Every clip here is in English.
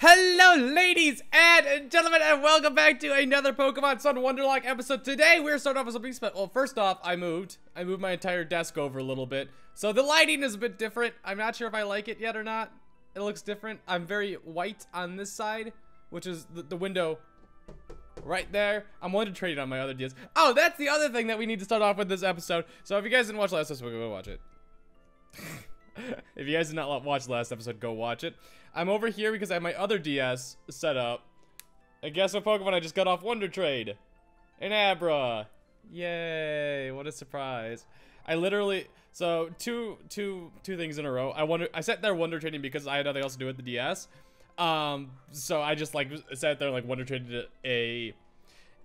Hello, ladies and gentlemen, and welcome back to another Pokemon Sun Wonderlocke episode. Today, we're starting off with something special. Well, first off, I moved. I moved my entire desk over a little bit. So the lighting is a bit different. I'm not sure if I like it yet or not. It looks different. I'm very white on this side, which is the, the window right there. I'm willing to trade it on my other deals. Oh, that's the other thing that we need to start off with this episode. So if you guys didn't watch last episode, go watch it. if you guys did not watch last episode, go watch it. I'm over here because I have my other DS set up. And guess what Pokemon I just got off Wonder Trade? An Abra. Yay, what a surprise. I literally, so two, two, two things in a row. I wonder, I sat there Wonder Trading because I had nothing else to do with the DS. Um, so I just like sat there like Wonder Traded a,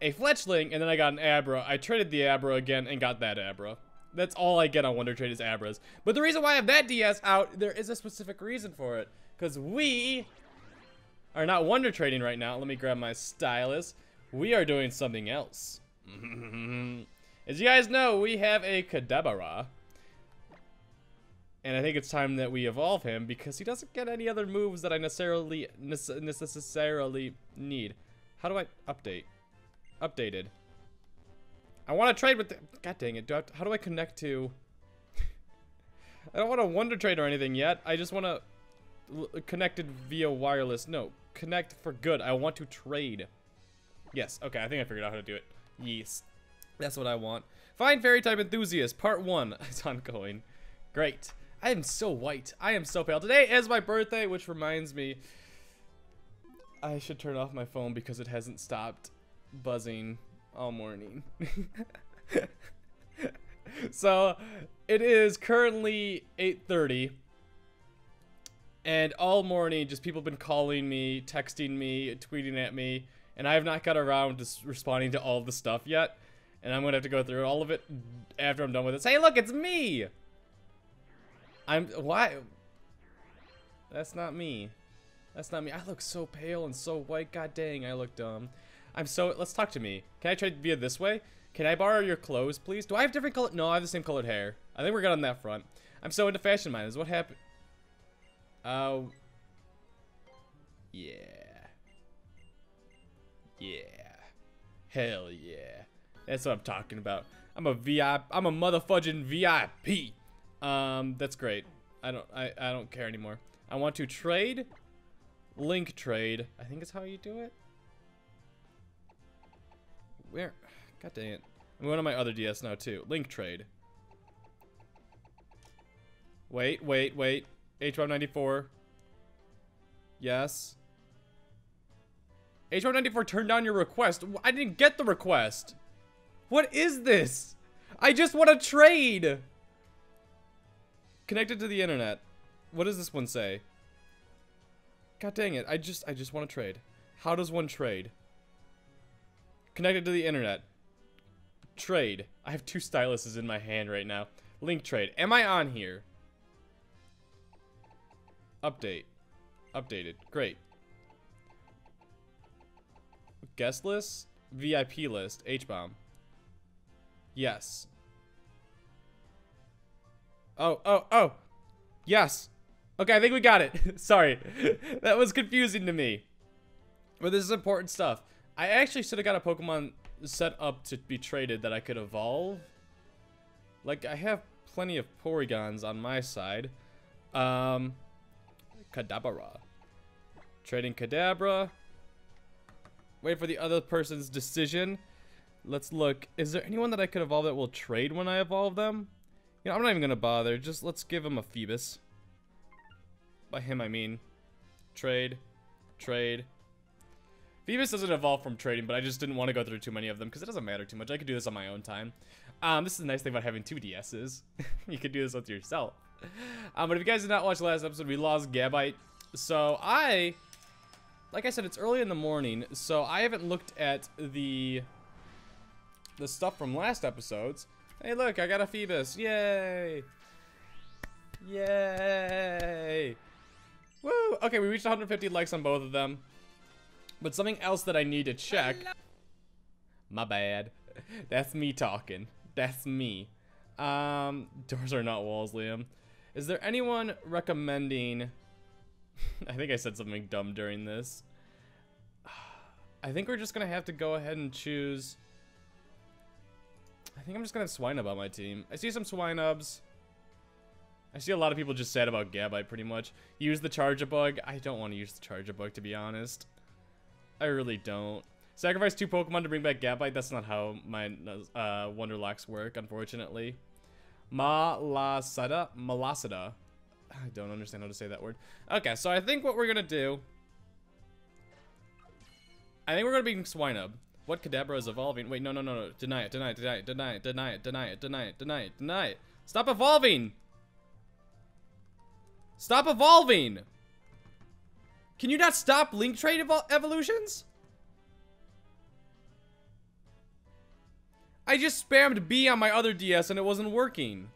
a Fletchling and then I got an Abra. I traded the Abra again and got that Abra. That's all I get on Wonder Trade is Abras. But the reason why I have that DS out, there is a specific reason for it. Because we are not Wonder Trading right now. Let me grab my stylus. We are doing something else. As you guys know, we have a Kadabra. And I think it's time that we evolve him because he doesn't get any other moves that I necessarily necessarily need. How do I update? Updated. I want to trade with the- God dang it. Do to, how do I connect to... I don't want to wonder trade or anything yet. I just want to connected via wireless. No, connect for good. I want to trade. Yes, okay, I think I figured out how to do it. Yes, that's what I want. Find Fairy type enthusiast, part one. It's ongoing. Great. I am so white. I am so pale. Today is my birthday, which reminds me, I should turn off my phone because it hasn't stopped buzzing all morning. so, it is currently 8.30 and all morning, just people have been calling me, texting me, tweeting at me, and I have not got around to responding to all the stuff yet. And I'm gonna have to go through all of it after I'm done with this. Hey, look, it's me. I'm why? That's not me. That's not me. I look so pale and so white. God dang, I look dumb. I'm so. Let's talk to me. Can I trade via this way? Can I borrow your clothes, please? Do I have different color? No, I have the same colored hair. I think we're good on that front. I'm so into fashion minds. What happened? Oh. Yeah. Yeah. Hell yeah. That's what I'm talking about. I'm a VIP. I'm a motherfudging VIP. Um, that's great. I don't. I. I don't care anymore. I want to trade. Link trade. I think it's how you do it. Where? God dang it. I'm going on my other DS now too. Link trade. Wait, wait, wait. H194. Yes. H194 turned down your request. I didn't get the request. What is this? I just want to trade. Connected to the internet. What does this one say? God dang it. I just I just want to trade. How does one trade? Connected to the internet. Trade. I have two styluses in my hand right now. Link trade. Am I on here? Update. Updated. Great. Guest list? VIP list. H-bomb. Yes. Oh, oh, oh. Yes. Okay, I think we got it. Sorry. that was confusing to me. But this is important stuff. I actually should have got a Pokemon set up to be traded that I could evolve. Like, I have plenty of Porygons on my side. Um, Kadabra. Trading Kadabra. Wait for the other person's decision. Let's look. Is there anyone that I could evolve that will trade when I evolve them? You know, I'm not even going to bother. Just let's give him a Feebas. By him, I mean. Trade. Trade. Feebas doesn't evolve from trading, but I just didn't want to go through too many of them because it doesn't matter too much. I could do this on my own time. Um, this is the nice thing about having two DSs. you could do this with yourself. Um, but if you guys did not watch the last episode, we lost Gabite. So I, like I said, it's early in the morning, so I haven't looked at the the stuff from last episodes. Hey, look, I got a Feebas. Yay! Yay! Woo! Okay, we reached 150 likes on both of them. But something else that I need to check. My bad. That's me talking. That's me. Um, doors are not walls, Liam. Is there anyone recommending I think I said something dumb during this. I think we're just gonna have to go ahead and choose. I think I'm just gonna Swinub on my team. I see some Swinubs. I see a lot of people just sad about Gabite pretty much. Use the Charjabug. I don't want to use the Charjabug to be honest. I really don't. Sacrifice two Pokemon to bring back Gabite. That's not how my uh, Wonderlockes work, unfortunately. Malasada? Malasada. I don't understand how to say that word. Okay, so I think what we're gonna do... I think we're gonna be Swinub. What Kadabra is evolving? Wait, no, no, no, no. Deny it, deny it, deny it, deny it, deny it, deny it, deny it, deny it, deny it. Stop evolving! Stop evolving! Can you not stop link trade evol evolutions? I just spammed B on my other DS and it wasn't working.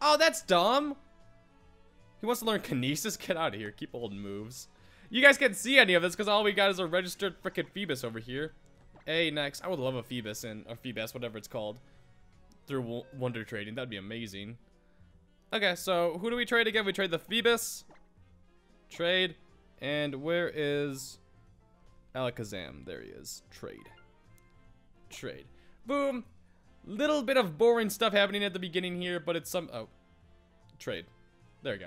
Oh, that's dumb. He wants to learn Kinesis? Get out of here. Keep old moves. You guys can't see any of this because all we got is a registered frickin' Feebas over here. A next. I would love a Feebas and or Feebas, whatever it's called, through Wonder Trading. That'd be amazing. Okay, so who do we trade again? We trade the Feebas. Trade. And where is Alakazam? There he is. Trade. Trade. Boom. Little bit of boring stuff happening at the beginning here, but it's some... Oh. Trade. There we go.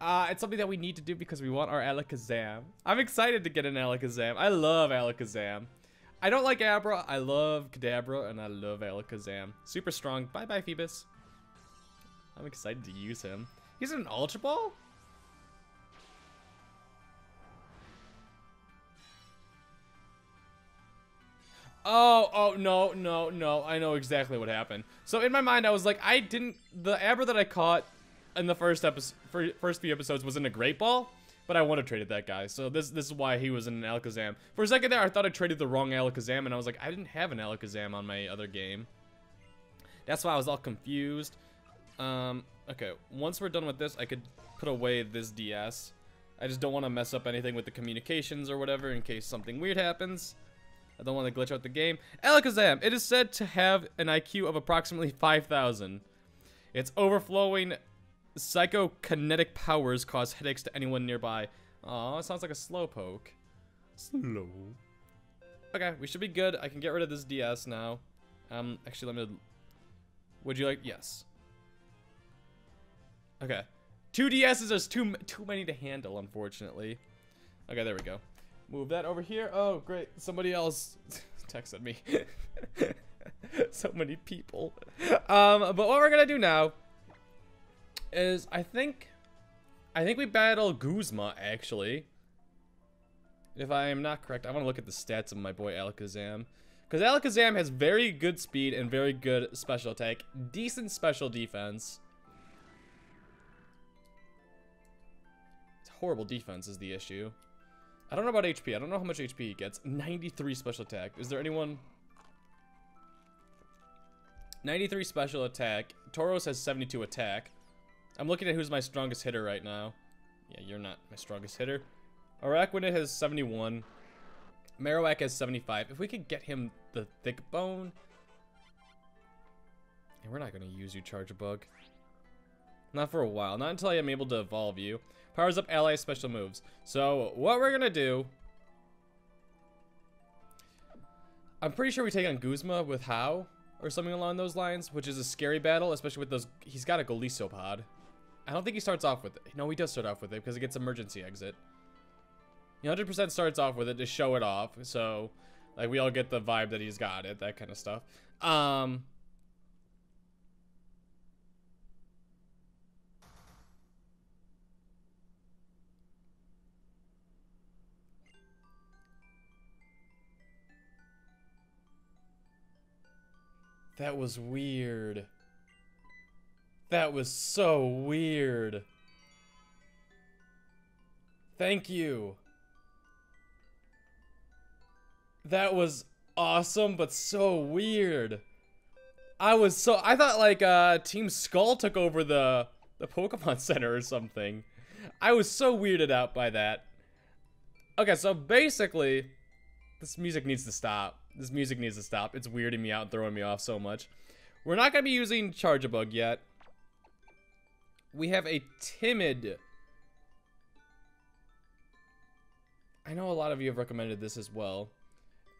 Uh, it's something that we need to do because we want our Alakazam. I'm excited to get an Alakazam. I love Alakazam. I don't like Abra. I love Kadabra, and I love Alakazam. Super strong. Bye-bye, Feebas. I'm excited to use him. He's an Ultra Ball? Oh, oh, no, no, no. I know exactly what happened. So in my mind, I was like, I didn't... The Abra that I caught in the first episode, first few episodes was in a Great Ball, but I would have traded that guy. So this this is why he was in an Alakazam. For a second there, I thought I traded the wrong Alakazam, and I was like, I didn't have an Alakazam on my other game. That's why I was all confused. Um, okay, once we're done with this, I could put away this DS. I just don't want to mess up anything with the communications or whatever in case something weird happens. I don't want to glitch out the game. Alakazam, it is said to have an IQ of approximately 5,000. Its overflowing psychokinetic powers cause headaches to anyone nearby. Aw, it sounds like a slowpoke. Slow. Okay, we should be good. I can get rid of this DS now. Um, actually, let me... Would you like... Yes. Okay. Two DSs is too, too many to handle, unfortunately. Okay, there we go. Move that over here. Oh, great. Somebody else texted me. so many people. Um, but what we're gonna do now is I think I think we battle Guzma actually. If I am not correct, I want to look at the stats of my boy Alakazam. Because Alakazam has very good speed and very good special attack. Decent special defense. It's horrible defense is the issue. I don't know about HP. I don't know how much HP he gets. 93 special attack. Is there anyone... 93 special attack. Tauros has 72 attack. I'm looking at who's my strongest hitter right now. Yeah, you're not my strongest hitter. Araquanid has 71. Marowak has 75. If we could get him the thick bone... And we're not going to use you, Charjabug. Not for a while. Not until I am able to evolve you. Powers up ally special moves. So, what we're gonna do... I'm pretty sure we take on Guzma with Hau, or something along those lines, which is a scary battle, especially with those... He's got a Golisopod. I don't think he starts off with it. No, he does start off with it, because it gets emergency exit. He 100% starts off with it to show it off, so... Like, we all get the vibe that he's got it, that kind of stuff. Um... That was weird. That was so weird. Thank you. That was awesome, but so weird. I was so I thought like uh Team Skull took over the the Pokemon Center or something. I was so weirded out by that. Okay, so basically this music needs to stop. This music needs to stop. It's weirding me out and throwing me off so much. We're not going to be using Charjabug yet. We have a timid... I know a lot of you have recommended this as well.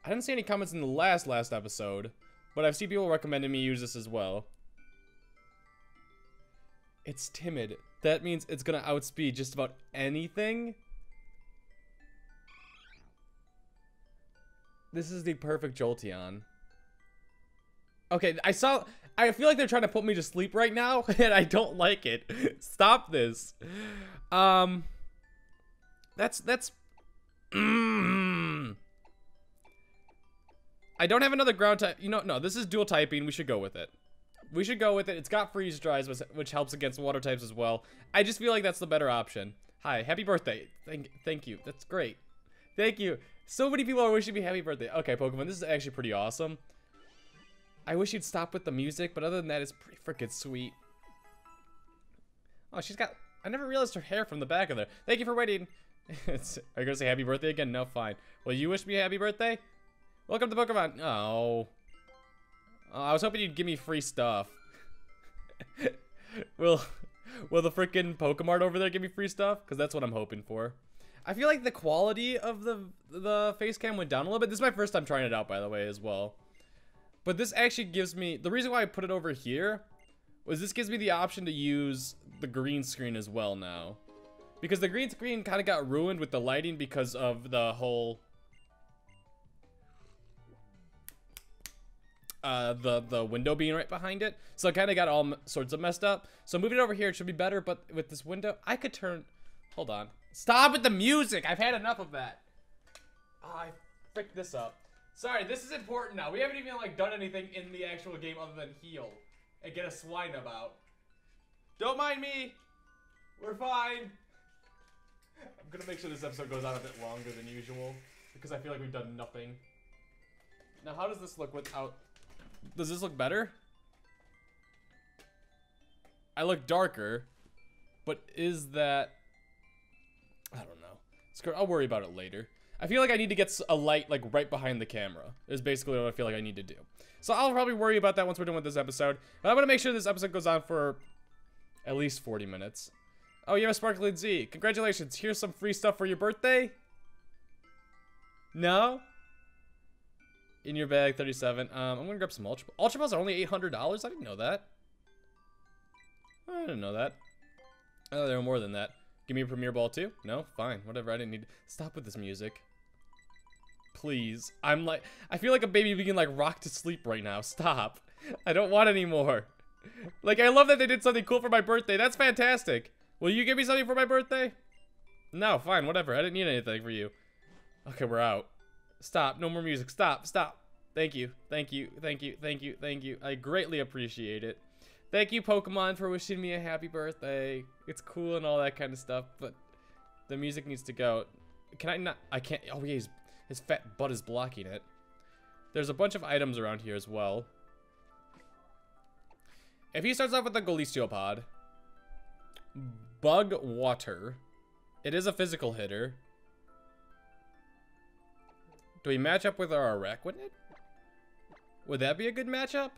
I didn't see any comments in the last last episode, but I've seen people recommending me use this as well. It's timid. That means it's gonna outspeed just about anything. This is the perfect Jolteon. Okay, I saw... I feel like they're trying to put me to sleep right now, and I don't like it. Stop this. Um... That's... That's... Mm. I don't have another ground type. You know, no, this is dual typing. We should go with it. We should go with it. It's got freeze dries, which helps against water types as well. I just feel like that's the better option. Hi, happy birthday. Thank, thank you. That's great. Thank you. So many people are wishing me happy birthday. Okay, Pokemon, this is actually pretty awesome. I wish you'd stop with the music, but other than that, it's pretty freaking sweet. Oh, she's got... I never realized her hair from the back of there. Thank you for waiting. are you gonna say happy birthday again? No, fine. Well, you wish me happy birthday? Welcome to Pokemon. Oh. oh I was hoping you'd give me free stuff. will, will the freaking Pokemon over there give me free stuff? Because that's what I'm hoping for. I feel like the quality of the the face cam went down a little bit. This is my first time trying it out, by the way, as well. But this actually gives me... The reason why I put it over here was this gives me the option to use the green screen as well now. Because the green screen kind of got ruined with the lighting because of the whole... Uh, the, the window being right behind it. So it kind of got all sorts of messed up. So moving it over here, it should be better, but with this window, I could turn... Hold on. Stop with the music! I've had enough of that. Oh, I fricked this up. Sorry, this is important now. We haven't even like done anything in the actual game other than heal and get a Swinub. Don't mind me. We're fine. I'm gonna make sure this episode goes on a bit longer than usual because I feel like we've done nothing. Now, how does this look without... Does this look better? I look darker, but is that... I don't know. I'll worry about it later. I feel like I need to get a light like right behind the camera is basically what I feel like I need to do. So I'll probably worry about that once we're done with this episode. But I'm going to make sure this episode goes on for at least 40 minutes. Oh, you have a Sparkling Z. Congratulations. Here's some free stuff for your birthday. No? In your bag, 37. Um, I'm to grab some Ultra Ultra Balls are only $800? I didn't know that. I didn't know that. Oh, there were more than that. Give me a premiere Ball too? No? Fine. Whatever. I didn't need... Stop with this music. Please. I'm like... I feel like a baby being like rocked to sleep right now. Stop. I don't want any more. Like, I love that they did something cool for my birthday. That's fantastic. Will you give me something for my birthday? No, fine. Whatever. I didn't need anything for you. Okay, we're out. Stop. No more music. Stop. Stop. Thank you. Thank you. Thank you. Thank you. Thank you. I greatly appreciate it. Thank you, Pokemon, for wishing me a happy birthday. It's cool and all that kind of stuff, but the music needs to go. Can I not? I can't. Oh, yeah, his, his fat butt is blocking it. There's a bunch of items around here as well. If he starts off with the Golisopod, Bug Water. It is a physical hitter. Do we match up with our Araquanid? Would that be a good matchup?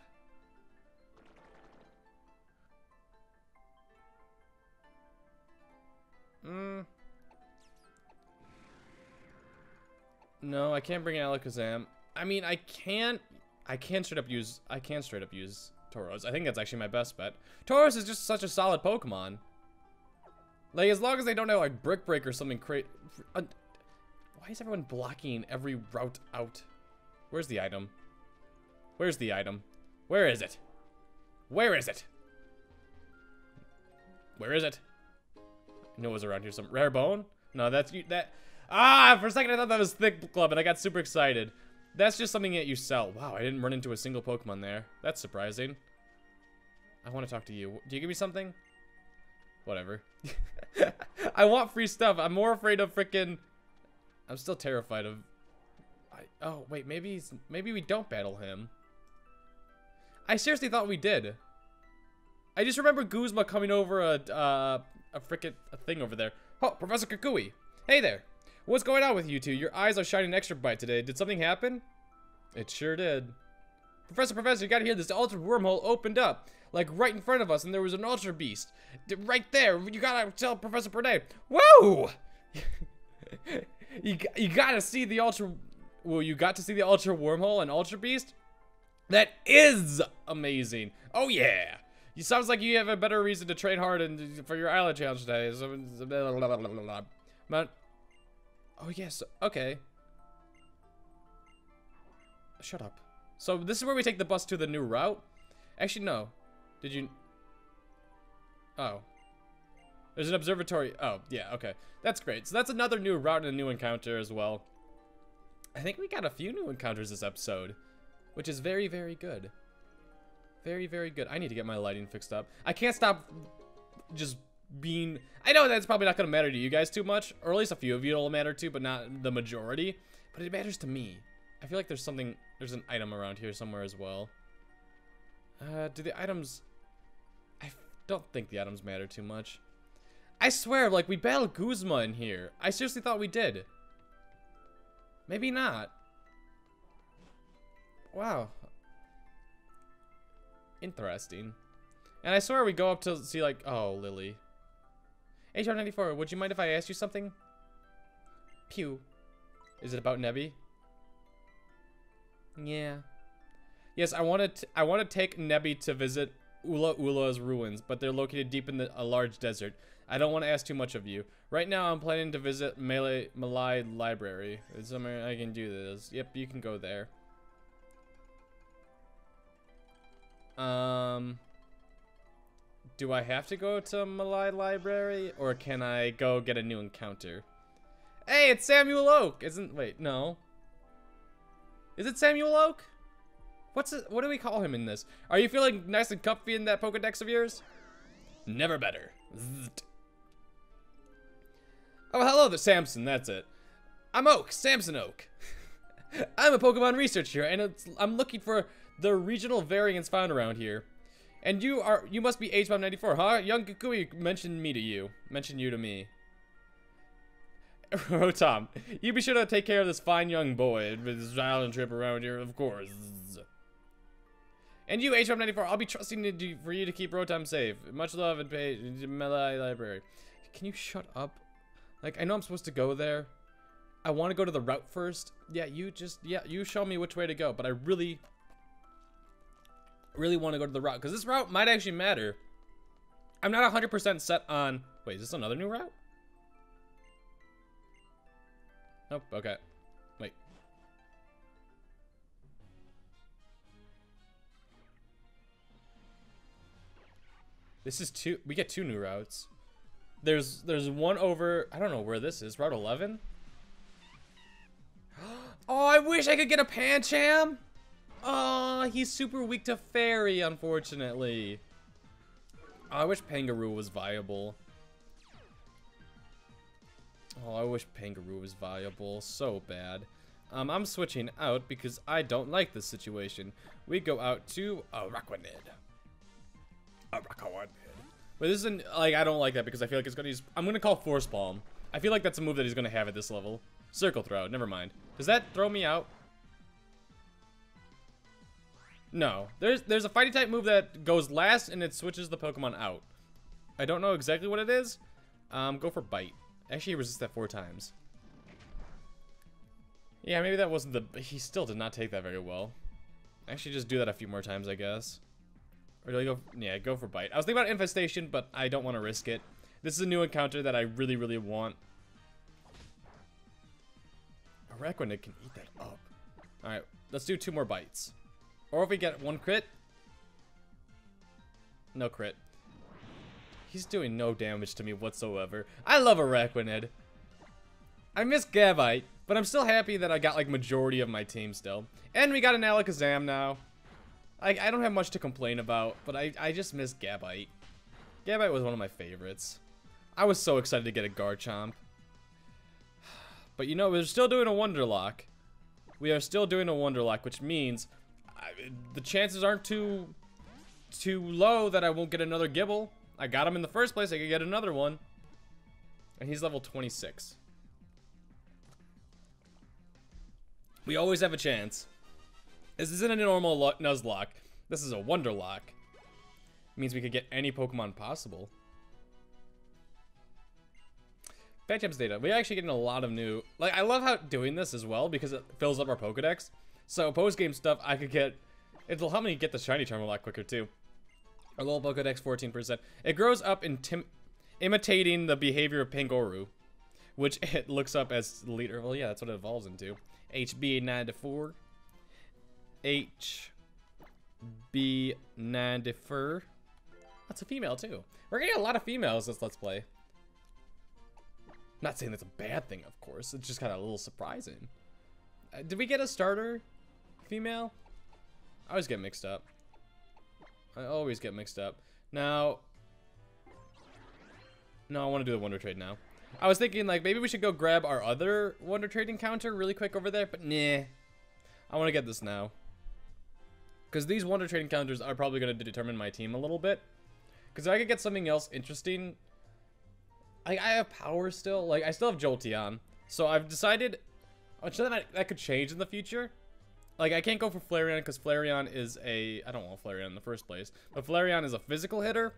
Mm. No, I can't bring Alakazam. I mean, I can't. I can't straight up use. I can straight up use Tauros. I think that's actually my best bet. Tauros is just such a solid Pokemon. Like, as long as they don't have, like, Brick Break or something crazy. Uh, why is everyone blocking every route out? Where's the item? Where's the item? Where is it? Where is it? Where is it? Know was around here. Some rare bone? No, that's you. That ah, for a second I thought that was thick club, and I got super excited. That's just something that you sell. Wow, I didn't run into a single Pokemon there. That's surprising. I want to talk to you. Do you give me something? Whatever. I want free stuff. I'm more afraid of freaking. I'm still terrified of. I, oh wait, maybe he's maybe we don't battle him. I seriously thought we did. I just remember Guzma coming over a uh, a frickin' thing over there. Oh, Professor Kukui. Hey there. What's going on with you two? Your eyes are shining extra bright today. Did something happen? It sure did. Professor, Professor, you gotta hear this. The ultra wormhole opened up, like right in front of us, and there was an ultra beast. Right there. You gotta tell Professor Burnet. Whoa! You, you gotta see the Ultra... Well, you got to see the Ultra Wormhole and Ultra Beast? That is amazing. Oh, yeah. You sounds like you have a better reason to train hard and for your island challenge today. But, oh yes, okay. Shut up. So this is where we take the bus to the new route? Actually, no. Did you... Oh. There's an observatory. Oh, yeah, okay. That's great. So that's another new route and a new encounter as well. I think we got a few new encounters this episode, which is very, very good. Very, very good. I need to get my lighting fixed up. I can't stop just being... I know that's probably not going to matter to you guys too much, or at least a few of you it'll matter to, but not the majority. But it matters to me. I feel like there's something... There's an item around here somewhere as well. Uh, do the items... I don't think the items matter too much. I swear, like, we battled Guzma in here. I seriously thought we did. Maybe not. Wow. Interesting. And I swear we go up to see, like, oh, Lillie. HR94, would you mind if I asked you something? Pew. Is it about Nebby? Yeah. Yes, I wanted to, I want to take Nebby to visit Ula Ula's ruins, but they're located deep in the, a large desert. I don't want to ask too much of you. Right now, I'm planning to visit Malie, Library. Is somewhere I can do this. Yep, you can go there. Um, do I have to go to Malie Library, or can I go get a new encounter? Hey, it's Samuel Oak! Isn't, wait, no. Is it Samuel Oak? What's it, what do we call him in this? Are you feeling nice and comfy in that Pokedex of yours? Never better. Oh, hello there, Samson, that's it. I'm Oak, Samson Oak. I'm a Pokemon researcher, and I'm looking for the regional variants found around here. And you are, you must be H-Bomb94, huh? Young Kukui mentioned me to you. Mentioned you to me. oh, Tom, you be sure to take care of this fine young boy with his island trip around here, of course. And you, H-Bomb94, I'll be trusting you for you to keep Rotom safe. Much love and pay, Malie Library. Can you shut up? Like, I know I'm supposed to go there. I want to go to the route first. Yeah, you just, yeah, you show me which way to go. But I really, really want to go to the route. Because this route might actually matter. I'm not 100% set on... Wait, is this another new route? Nope, okay. Wait. This is two... We get two new routes. There's there's one over, I don't know where this is, Route 11? Oh, I wish I could get a Pancham! Oh, he's super weak to Fairy, unfortunately. Oh, I wish Pangoro was viable. Oh, I wish Pangoro was viable. So bad. Um, I'm switching out because I don't like this situation. We go out to Araquanid. Araquanid. But this isn't, like, I don't like that because I feel like it's gonna use, I'm gonna call Force Palm. I feel like that's a move that he's gonna have at this level. Circle throw, never mind. Does that throw me out? No. There's there's a fighting type move that goes last and it switches the Pokemon out. I don't know exactly what it is. Um, go for Bite. Actually, resist that four times. Yeah, maybe that wasn't the... He still did not take that very well. Actually, just do that a few more times, I guess. Or do I go... Yeah, go for Bite. I was thinking about Infestation, but I don't want to risk it. This is a new encounter that I really, really want. Araquanid can eat that up. Alright, let's do two more bites. Or if we get one crit. No crit. He's doing no damage to me whatsoever. I love Araquanid. I miss Gabite, but I'm still happy that I got like majority of my team still. And we got an Alakazam now. I, I don't have much to complain about, but I, I just miss Gabite. Gabite was one of my favorites. I was so excited to get a Garchomp. But you know, we're still doing a Wonderlocke. We are still doing a Wonderlocke, which means I, the chances aren't too too low that I won't get another Gible. I got him in the first place, I could get another one. And he's level 26. We always have a chance. This isn't a normal Nuzlocke. This is a Wonderlocke. It means we could get any Pokemon possible. Pancham's data. We're actually getting a lot of new... Like, I love how doing this as well because it fills up our Pokedex. So, post-game stuff, I could get... It'll help me get the shiny charm a lot quicker, too. A little Pokedex, 14%. It grows up in tim, imitating the behavior of Pangoro, which it looks up as leader. Well, yeah, that's what it evolves into. HB94. HB94. That's a female, too. We're getting a lot of females this Let's Play. Not saying that's a bad thing, of course. It's just kind of a little surprising. Uh, did we get a starter female? I always get mixed up. I always get mixed up. Now, no, I want to do the Wonder Trade now. I was thinking, like, maybe we should go grab our other Wonder Trade encounter really quick over there, but nah. I want to get this now. Because these Wonder Trade encounters are probably going to determine my team a little bit. Because if I could get something else interesting I, I have power still. Like, I still have Jolteon. So I've decided, oh, which that, that could change in the future. Like, I can't go for Flareon because Flareon is a, I don't want Flareon in the first place. But Flareon is a physical hitter.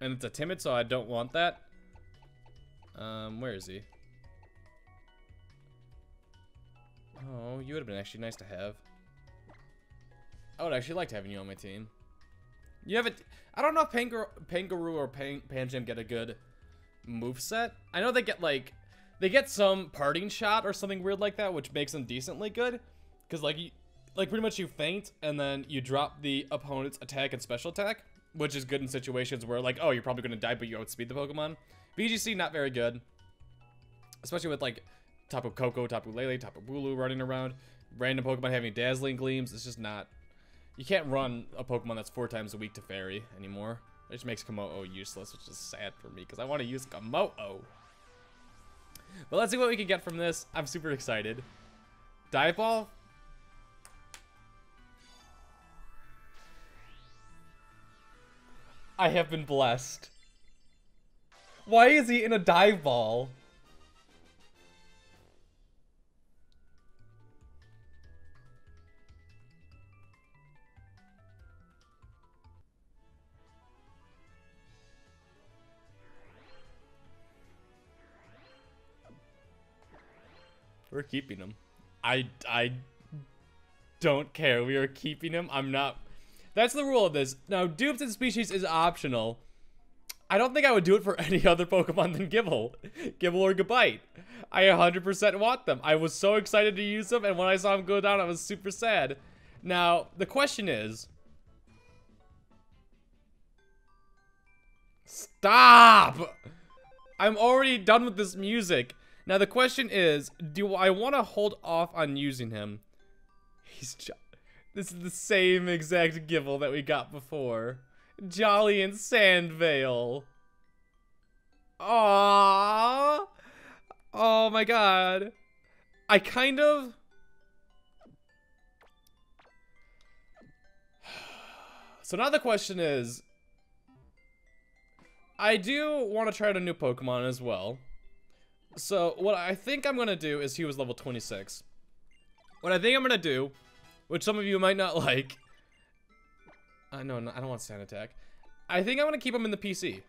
And it's a timid, so I don't want that. Um, where is he? Oh, you would have been actually nice to have. I would actually like having you on my team. You have a, I don't know if Pangar Pangoro or Pan get a good move set. I know they get like they get some parting shot or something weird like that, which makes them decently good. Cause like you, like pretty much you faint, and then you drop the opponent's attack and special attack, which is good in situations where like oh you're probably gonna die but you outspeed the Pokemon. VGC not very good, especially with like Tapu Koko, Tapu Lele, Tapu Bulu running around, random Pokemon having dazzling gleams. It's just not. You can't run a Pokemon that's four times a week to Fairy anymore. Which makes Kommo-o useless, which is sad for me, because I want to use Kommo-o. But let's see what we can get from this. I'm super excited. Dive Ball? I have been blessed. Why is he in a dive ball? We're keeping him. I, I don't care. We are keeping him. I'm not. That's the rule of this. Now, dupes and species is optional. I don't think I would do it for any other Pokemon than Gible. Gible or Gabite. I 100% want them. I was so excited to use them, and when I saw them go down, I was super sad. Now, the question is... Stop! I'm already done with this music. Now the question is, do I want to hold off on using him? He's this is the same exact Gible that we got before. Jolly and Sand Veil. Aww. Oh my god. I kind of... So now the question is... I do want to try out a new Pokemon as well. So, what I think I'm gonna do is he was level 26. What I think I'm gonna do, which some of you might not like. Uh, no, no I don't want Sand Attack. I think I'm gonna keep him in the PC.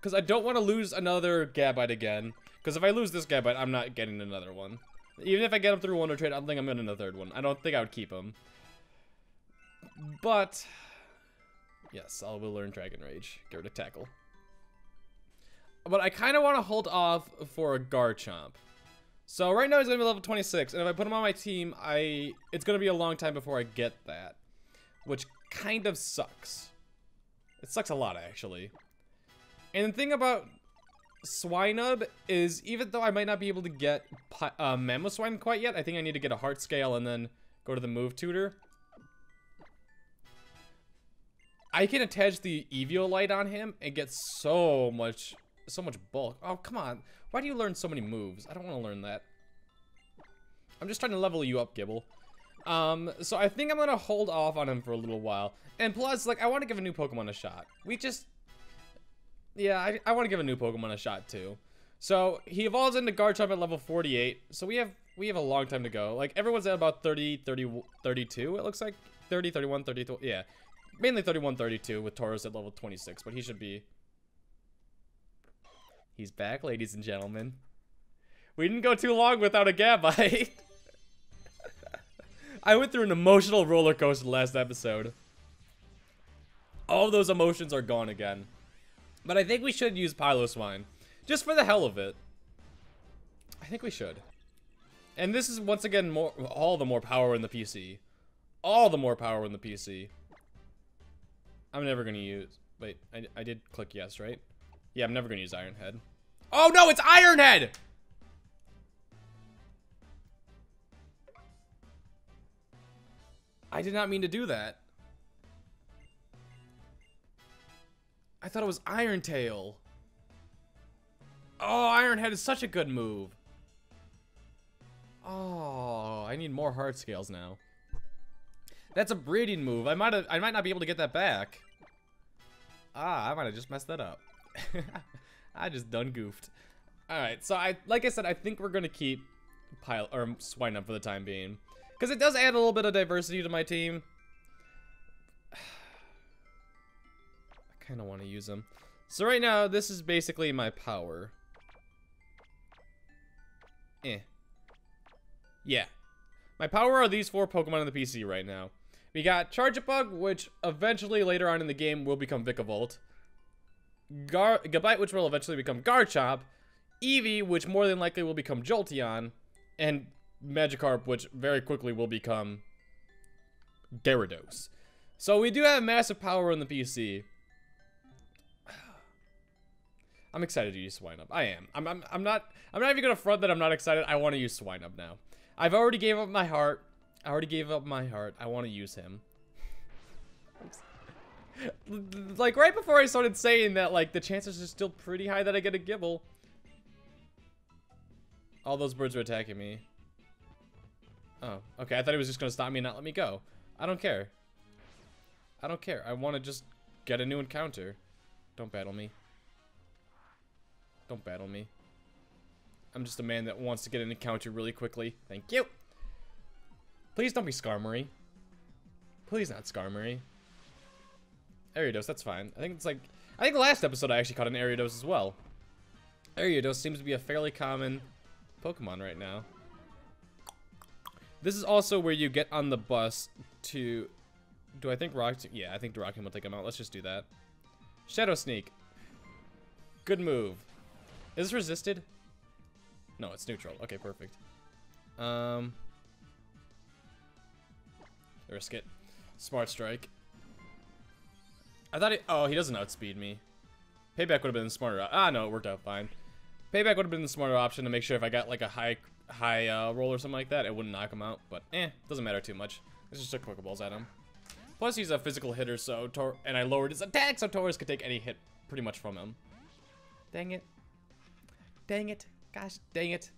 Because I don't want to lose another Gabite again. Because if I lose this Gabite, I'm not getting another one. Even if I get him through Wonder Trade, I don't think I'm getting a third one. I don't think I would keep him. But, yes, I will learn Dragon Rage. Get rid of Tackle. But I kind of want to hold off for a Garchomp. So right now he's to be level 26, and if I put him on my team, I it's to be a long time before I get that. Which kind of sucks. It sucks a lot, actually. And the thing about Swinub is, even though I might not be able to get uh, Mamoswine quite yet, I think I need to get a Heart Scale and then go to the Move Tutor. I can attach the Eviolite on him and get so much so much bulk. Oh, come on. Why do you learn so many moves? I don't want to learn that. I'm just trying to level you up, Gible. Um, so I think I'm gonna hold off on him for a little while. And plus, like, I want to give a new Pokemon a shot. We just... Yeah, I, I want to give a new Pokemon a shot, too. So, he evolves into Garchomp at level 48. So we have we have a long time to go. Like, everyone's at about 30, 30, 32, it looks like. 30, 31, 32, yeah. Mainly 31, 32 with Tauros at level 26, but he should be He's back, ladies and gentlemen. We didn't go too long without a Gabite. I went through an emotional roller coaster last episode. All those emotions are gone again. But I think we should use Piloswine. Just for the hell of it. I think we should. And this is, once again, more all the more power in the PC. All the more power in the PC. I'm never going to use... Wait, I, I did click yes, right? Yeah, I'm never going to use Iron Head. Oh, no, it's Iron Head! I did not mean to do that. I thought it was Iron Tail. Oh, Iron Head is such a good move. Oh, I need more heart scales now. That's a breeding move. I might I might not be able to get that back. Ah, I might have just messed that up. I just done goofed. Alright, so I like I said, I think we're gonna keep Piloswine up for the time being. Because it does add a little bit of diversity to my team. I kinda wanna use them. So right now, this is basically my power. Eh. Yeah. My power are these four Pokemon on the PC right now. We got Charjabug, which eventually later on in the game will become Vikavolt. Gar Gabite, which will eventually become Garchomp. Eevee, which more than likely will become Jolteon. And Magikarp, which very quickly will become Gyarados. So we do have massive power in the PC. I'm excited to use Swinub. I am. I'm, I'm, I'm not I'm not even gonna front that I'm not excited. I want to use Swinub now. I've already gave up my heart. I already gave up my heart. I want to use him. Like, right before I started saying that, like, the chances are still pretty high that I get a Gible. All those birds are attacking me. Oh, okay. I thought he was just going to stop me and not let me go. I don't care. I don't care. I want to just get a new encounter. Don't battle me. Don't battle me. I'm just a man that wants to get an encounter really quickly. Thank you. Please don't be Skarmory. Please not Skarmory. Ariados, that's fine. I think it's like... I think last episode I actually caught an Ariados as well. Ariados seems to be a fairly common Pokemon right now. This is also where you get on the bus to... Do I think Rock... Yeah, I think Rockton will take him out. Let's just do that. Shadow Sneak. Good move. Is this resisted? No, it's neutral. Okay, perfect. Um... Risk it. Smart strike. I thought he- oh, he doesn't outspeed me. Payback would have been the smarter- ah, no, it worked out fine. Payback would have been the smarter option to make sure if I got like a high high uh, roll or something like that, it wouldn't knock him out. But eh, doesn't matter too much. Let's just took Pokeballs at him. Plus, he's a physical hitter, so Tor and I lowered his attack, so Tauros could take any hit pretty much from him. Dang it. Dang it. Gosh, dang it.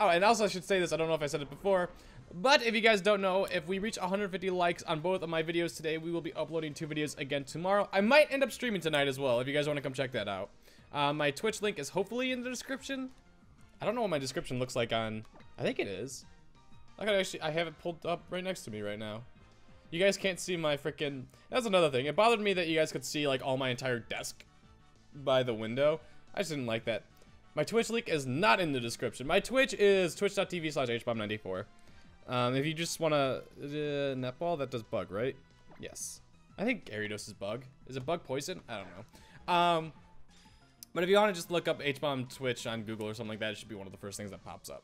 Oh, and also I should say this, I don't know if I said it before, but if you guys don't know, if we reach 150 likes on both of my videos today, we will be uploading two videos again tomorrow. I might end up streaming tonight as well, if you guys want to come check that out. Uh, my Twitch link is hopefully in the description. I don't know what my description looks like on... I think it is. I can actually... I have it pulled up right next to me right now. You guys can't see my freaking... That's another thing. It bothered me that you guys could see, like, all my entire desk by the window. I just didn't like that. My Twitch link is not in the description. My Twitch is twitch.tv slash hbomb94. Um, if you just want to... Uh, netball, that does bug, right? Yes. I think Gyarados is bug. Is it bug poison? I don't know. Um, but if you want to just look up H-Bomb Twitch on Google or something like that, it should be one of the first things that pops up.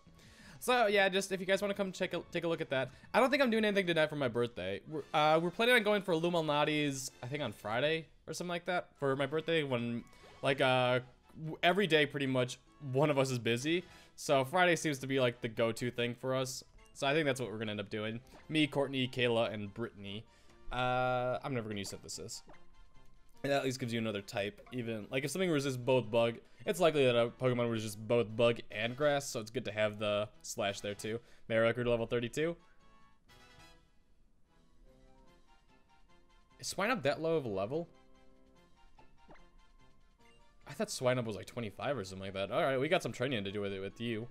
So yeah, just if you guys want to come check a, take a look at that. I don't think I'm doing anything tonight for my birthday. We're, uh, we're planning on going for Lou Malnati's, I think on Friday or something like that for my birthday when, like, uh, every day pretty much one of us is busy. So Friday seems to be like the go-to thing for us. So I think that's what we're gonna end up doing. Me, Courtney, Kayla, and Brittany. Uh, I'm never gonna use synthesis. And that at least gives you another type. Even like if something resists both bug, it's likely that a Pokemon resists both bug and grass. So it's good to have the slash there too. May record level 32. Is Swinub that low of a level? I thought Swinub was like 25 or something like that. All right, we got some training to do with it with you.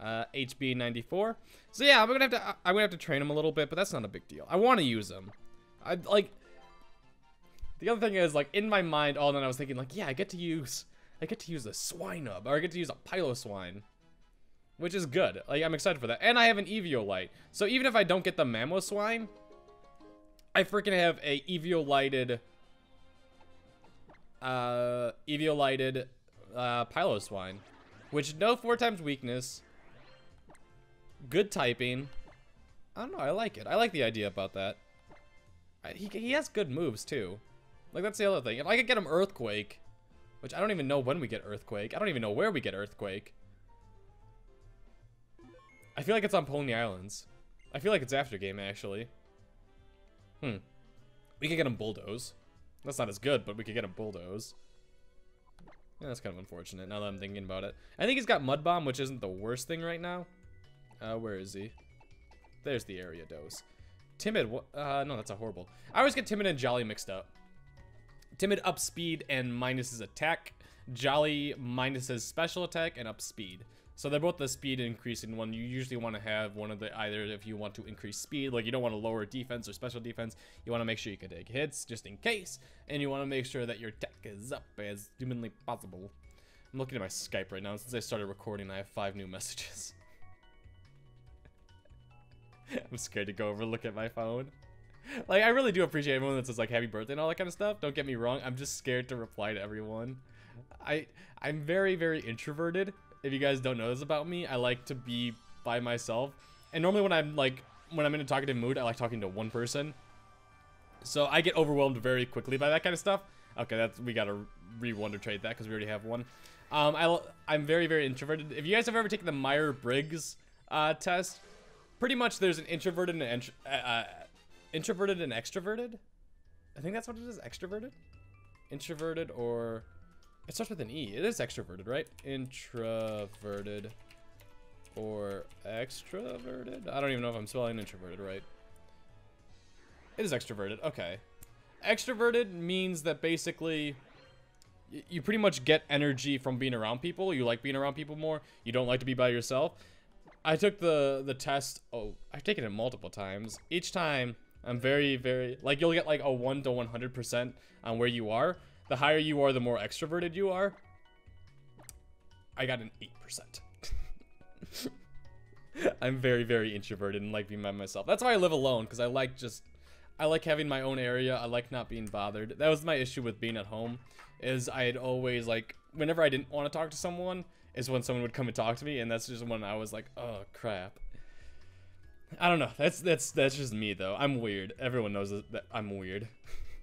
Uh, HB94. So yeah, I'm gonna have to I'm gonna have to train him a little bit, but that's not a big deal. I want to use him. I like. The other thing is like in my mind all night I was thinking like, yeah, I get to use, I get to use a Swinub, or I get to use a Piloswine. Which is good. Like, I'm excited for that. And I have an Eviolite. So even if I don't get the Mamoswine, I freaking have a Eviolited, uh, Eviolited, uh, Piloswine. Which, no four times weakness. Good typing. I don't know, I like it. I like the idea about that. I, he, he has good moves, too. Like, that's the other thing. If I could get him Earthquake, which I don't even know when we get Earthquake. I don't even know where we get Earthquake. I feel like it's on Poni Islands. I feel like it's after game, actually. Hmm. We could get him Bulldoze. That's not as good, but we could get him Bulldoze. Yeah, that's kind of unfortunate, now that I'm thinking about it. I think he's got Mud Bomb, which isn't the worst thing right now. Uh, where is he? There's the area dose. Timid, uh, no, that's a horrible. I always get Timid and Jolly mixed up. Timid up speed and minus his attack. Jolly minus his special attack and up speed. So they're both the speed increasing one. You usually want to have one of the either if you want to increase speed, like you don't want to lower defense or special defense. You want to make sure you can take hits just in case, and you want to make sure that your tech is up as humanly possible. I'm looking at my Skype right now. Since I started recording, I have five new messages. I'm scared to go over look at my phone. Like, I really do appreciate everyone that says, like, happy birthday and all that kind of stuff. Don't get me wrong. I'm just scared to reply to everyone. I, I'm very, very introverted. If you guys don't know this about me, I like to be by myself. And normally when I'm, like, when I'm in a talkative mood, I like talking to one person. So I get overwhelmed very quickly by that kind of stuff. Okay, that's we gotta re-wonder trade that because we already have one. Um, I, I'm very, very introverted. If you guys have ever taken the Meyer-Briggs uh, test, pretty much there's an introverted and an uh, uh Introverted and extroverted? I think that's what it is, extroverted? Introverted or... It starts with an E. It is extroverted, right? Introverted or extroverted? I don't even know if I'm spelling introverted right. It is extroverted, okay. Extroverted means that basically you pretty much get energy from being around people. You like being around people more. You don't like to be by yourself. I took the the test. Oh, I've taken it multiple times. Each time I'm very, very, like you'll get like a 1 to 100% on where you are. The higher you are, the more extroverted you are. I got an 8%. I'm very, very introverted and like being by myself. That's why I live alone, because I like just, I like having my own area. I like not being bothered. That was my issue with being at home, is I'd always like, whenever I didn't want to talk to someone, is when someone would come and talk to me, and that's just when I was like, oh crap. I don't know. That's that's that's just me though. I'm weird. Everyone knows that I'm weird.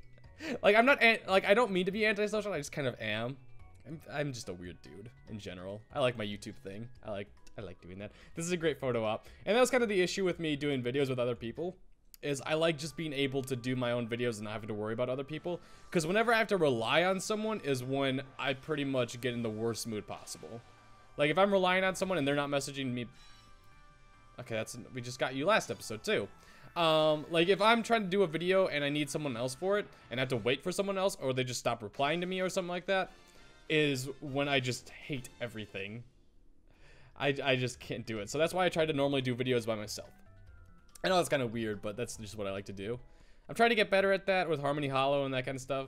like I'm not like I don't mean to be antisocial. I just kind of am. I'm I'm just a weird dude in general. I like my YouTube thing. I like I like doing that. This is a great photo op. And that was kind of the issue with me doing videos with other people is I like just being able to do my own videos and not having to worry about other people. Because whenever I have to rely on someone is when I pretty much get in the worst mood possible. Like if I'm relying on someone and they're not messaging me Okay, that's we just got you last episode too. Um, like if I'm trying to do a video and I need someone else for it and I have to wait for someone else or they just stop replying to me or something like that is when I just hate everything. I, I just can't do it. So that's why I try to normally do videos by myself. I know that's kind of weird, but that's just what I like to do. I'm trying to get better at that with Harmony Hollow and that kind of stuff.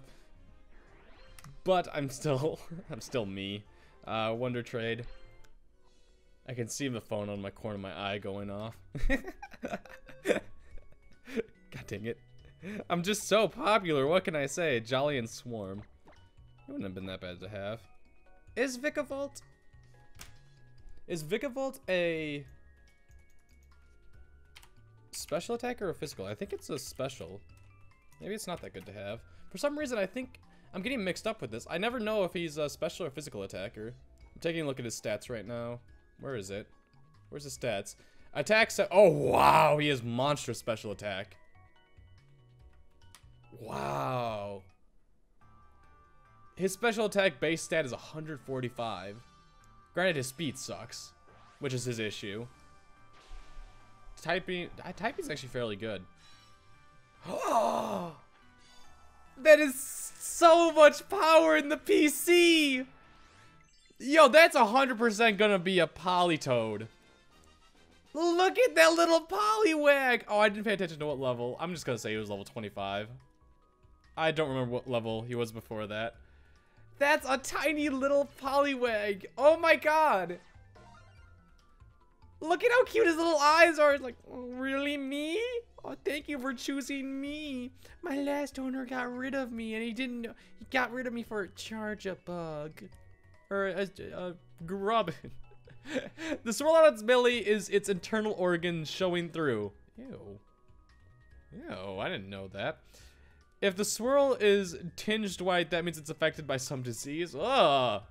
But I'm still, I'm still me. Uh, Wonder Trade. I can see the phone on my corner of my eye going off. God dang it. I'm just so popular, what can I say? Jolly and Swarm. It wouldn't have been that bad to have. Is Vikavolt... Is Vikavolt a... Special attack or a physical? I think it's a special. Maybe it's not that good to have. For some reason, I think... I'm getting mixed up with this. I never know if he's a special or physical attacker. I'm taking a look at his stats right now. Where is it? Where's the stats? Attack. Oh, wow. He has monstrous special attack. Wow. His special attack base stat is 145. Granted, his speed sucks, which is his issue. Typing, uh, typing is actually fairly good. Oh, that is so much power in the PC. Yo, that's 100% gonna be a Politoed. Look at that little Poliwag! Oh, I didn't pay attention to what level. I'm just gonna say he was level 25. I don't remember what level he was before that. That's a tiny little Poliwag. Oh my god. Look at how cute his little eyes are. It's like, really me? Oh, thank you for choosing me. My last owner got rid of me and he didn't, know. he got rid of me for a charge a, bug, or a Grubbin. the swirl on its belly is its internal organs showing through. Ew. Ew, I didn't know that. If the swirl is tinged white, that means it's affected by some disease. Ugh.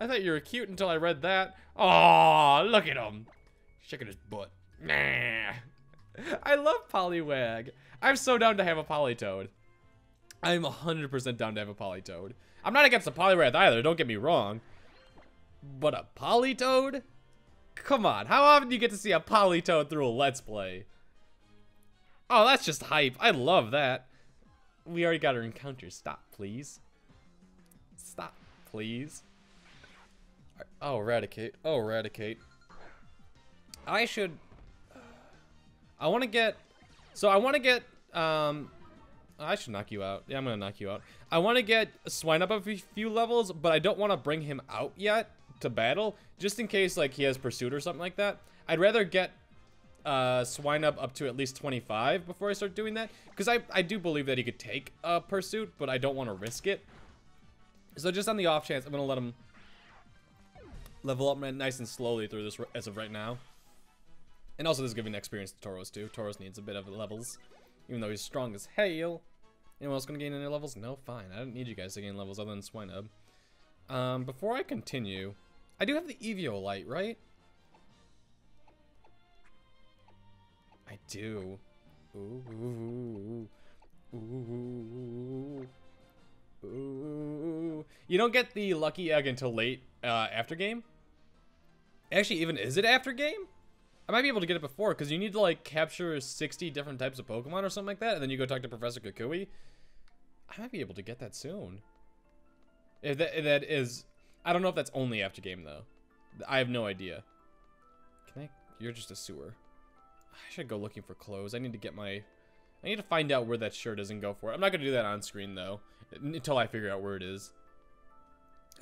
I thought you were cute until I read that. Oh, look at him. Shaking his butt. Nah. I love Poliwag. I'm so down to have a Politoed. I'm 100% down to have a Politoed. I'm not against a Poliwrath either, don't get me wrong. But a Politoed? Come on, how often do you get to see a Politoed through a Let's Play? Oh, that's just hype. I love that. We already got our encounter. Stop, please. Stop, please. Oh, eradicate. Oh, eradicate. I should... I want to get... So I want to get... Um, I should knock you out. Yeah, I'm going to knock you out. I want to get Swinub a few levels, but I don't want to bring him out yet to battle, just in case like he has Pursuit or something like that. I'd rather get uh, Swinub up to at least 25 before I start doing that, because I, I do believe that he could take a Pursuit, but I don't want to risk it. So just on the off chance, I'm going to let him level up nice and slowly through this as of right now. And also this is giving experience to Tauros too. Tauros needs a bit of levels, even though he's strong as hell. Anyone else gonna gain any levels? No, fine. I don't need you guys to gain levels other than Swinub. Um, before I continue, I do have the Eviolite, right? I do. Ooh, ooh, ooh, ooh. You don't get the lucky egg until late uh, after game. Actually, even is it after game? I might be able to get it before because you need to like capture 60 different types of Pokemon or something like that, and then you go talk to Professor Kukui. I might be able to get that soon. If that, if that is, I don't know if that's only after game though. I have no idea. Can I? You're just a sewer. I should go looking for clothes. I need to get my. I need to find out where that shirt is and go for it. I'm not gonna do that on screen though, until I figure out where it is.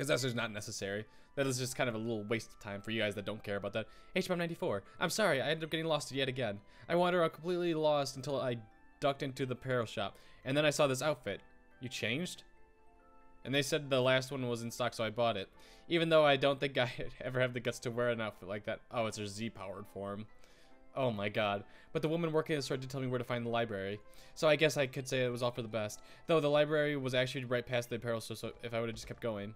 Because that's just not necessary. That is just kind of a little waste of time for you guys that don't care about that. HBomb94. I'm sorry, I ended up getting lost yet again. I wandered out completely lost until I ducked into the apparel shop. And then I saw this outfit. You changed? And they said the last one was in stock, so I bought it. Even though I don't think I ever have the guts to wear an outfit like that. Oh, it's a Z-powered form. Oh my god. But the woman working the store did tell me where to find the library. So I guess I could say it was all for the best. Though the library was actually right past the apparel store, so if I would have just kept going.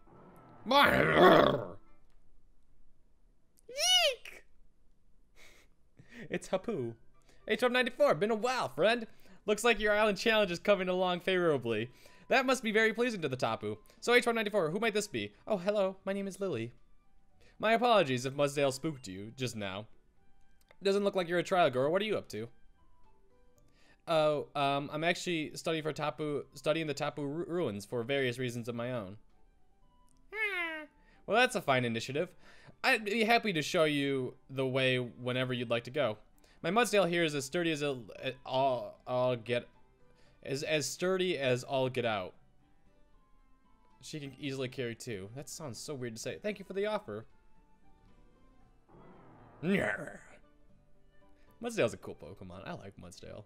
Yeek! it's Hapu. HBomb94, been a while, friend. Looks like your island challenge is coming along favorably. That must be very pleasing to the Tapu. So HBomb94, who might this be? Oh, hello, my name is Lillie. My apologies if Mudsdale spooked you just now. Doesn't look like you're a trial girl. What are you up to? Oh, um, I'm actually studying for Tapu, studying the Tapu ru ruins for various reasons of my own. Well, that's a fine initiative. I'd be happy to show you the way whenever you'd like to go. My Mudsdale here is as sturdy as all get as as sturdy as all get out. She can easily carry two. That sounds so weird to say. Thank you for the offer. Mudsdale's a cool Pokemon. I like Mudsdale.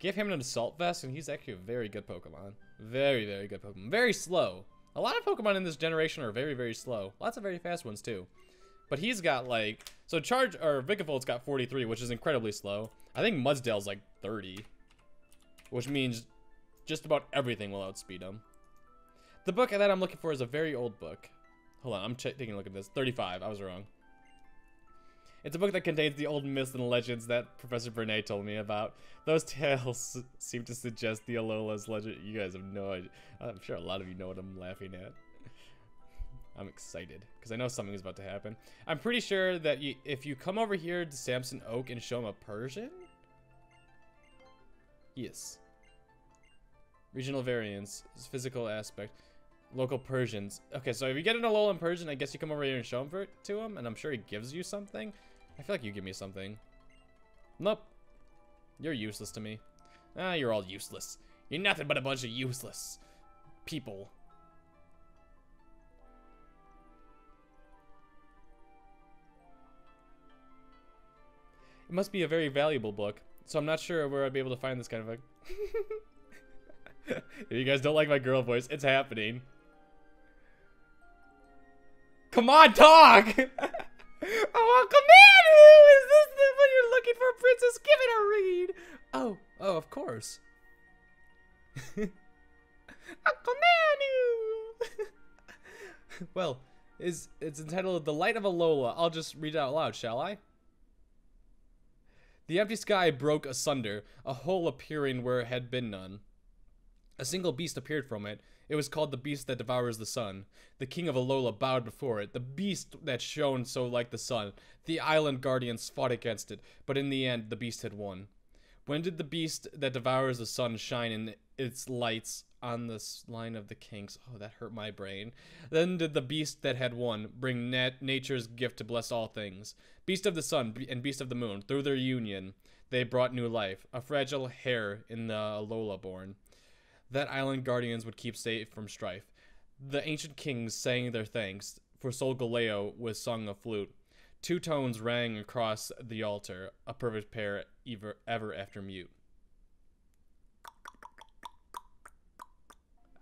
Give him an Assault Vest, and he's actually a very good Pokemon. Very, very good Pokemon. Very slow. A lot of Pokemon in this generation are very, very slow. Lots of very fast ones, too. But he's got, like... So, Charge... Or Vikavolt's got 43, which is incredibly slow. I think Mudsdale's, like, 30. Which means just about everything will outspeed him. The book that I'm looking for is a very old book. Hold on, I'm taking a look at this. 35, I was wrong. It's a book that contains the old myths and legends that Professor Burnet told me about. Those tales seem to suggest the Alola's legend. You guys have no idea. I'm sure a lot of you know what I'm laughing at. I'm excited because I know something is about to happen. I'm pretty sure that you, if you come over here to Samson Oak and show him a Persian. Yes. Regional variance, physical aspect, local Persians. Okay, so if you get an Alolan Persian, I guess you come over here and show him for, to him, and I'm sure he gives you something. I feel like you give me something. Nope. You're useless to me. Ah, you're all useless. You're nothing but a bunch of useless people. It must be a very valuable book, so I'm not sure where I'd be able to find this kind of book. if you guys don't like my girl voice, it's happening. Come on, talk! oh, Manu! Is this the one you're looking for, Princess? Give it a read! Oh, oh, of course. Uncle Manu! well, is it's entitled The Light of Alola. I'll just read it out loud, shall I? The empty sky broke asunder, a hole appearing where had been none. A single beast appeared from it. It was called the beast that devours the sun. The king of Alola bowed before it, the beast that shone so like the sun. The island guardians fought against it, but in the end, the beast had won. When did the beast that devours the sun shine in its lights on this line of the kings? Oh, that hurt my brain. Then did the beast that had won bring nat nature's gift to bless all things. Beast of the sun and beast of the moon, through their union, they brought new life, a fragile heir in the Alola born. That island guardians would keep safe from strife. The ancient kings sang their thanks, for Solgaleo was sung a flute. Two tones rang across the altar, a perfect pair ever, ever after mute.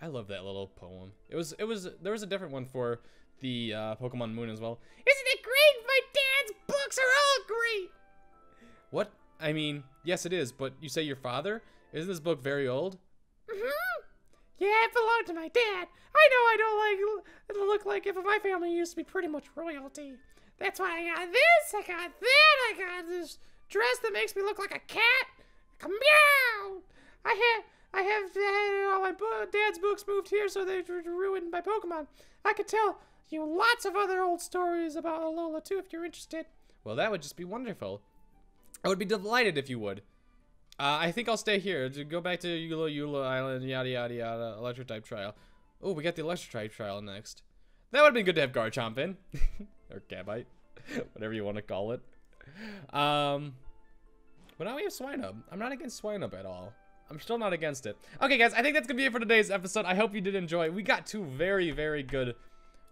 I love that little poem. It was, it was, there was a different one for the uh, Pokemon Moon as well. Isn't it great? My dad's books are all great. What? I mean, yes, it is. But you say your father? Isn't this book very old? Yeah, it belonged to my dad. I know I don't like it'll look like if my family used to be pretty much royalty. That's why I got this, I got that, I got this dress that makes me look like a cat. Come meow! I have I have had all my dad's books moved here, so they ruined by Pokemon. I could tell you lots of other old stories about Alola too, if you're interested. Well, that would just be wonderful. I would be delighted if you would. Uh, I think I'll stay here. Go back to Ula'ula Island, yada yada yada, electric type trial. Oh, we got the electric type trial next. That would have been good to have Garchomp in. or Gabite. Whatever you want to call it. Um, but now we have Swinub. I'm not against Swinub at all. I'm still not against it. Okay, guys, I think that's going to be it for today's episode. I hope you did enjoy. We got two very, very good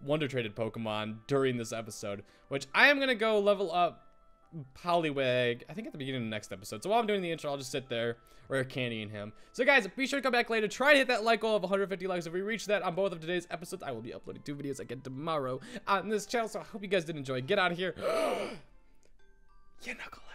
Wonder Traded Pokemon during this episode, which I am going to go level up Poliwag, I think at the beginning of the next episode. So while I'm doing the intro, I'll just sit there or candying him. So guys, be sure to come back later. Try to hit that like goal of 150 likes. If we reach that on both of today's episodes, I will be uploading two videos again tomorrow on this channel. So I hope you guys did enjoy. Get out of here. knuckleheads.